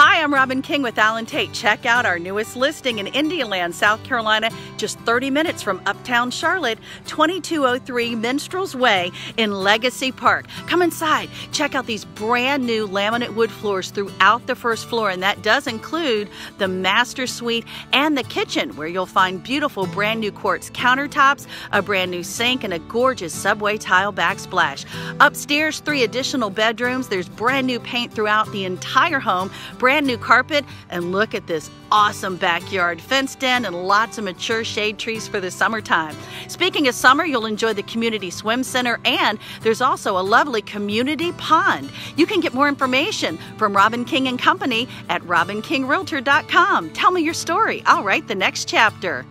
Hi, I'm Robin King with Allen Tate. Check out our newest listing in Indian Land, South Carolina, just 30 minutes from Uptown Charlotte, 2203 Minstrels Way in Legacy Park. Come inside, check out these brand new laminate wood floors throughout the first floor, and that does include the master suite and the kitchen, where you'll find beautiful brand new quartz countertops, a brand new sink, and a gorgeous subway tile backsplash. Upstairs, three additional bedrooms. There's brand new paint throughout the entire home brand new carpet, and look at this awesome backyard, fenced in and lots of mature shade trees for the summertime. Speaking of summer, you'll enjoy the community swim center and there's also a lovely community pond. You can get more information from Robin King and Company at robinkingrealtor.com. Tell me your story. I'll write the next chapter.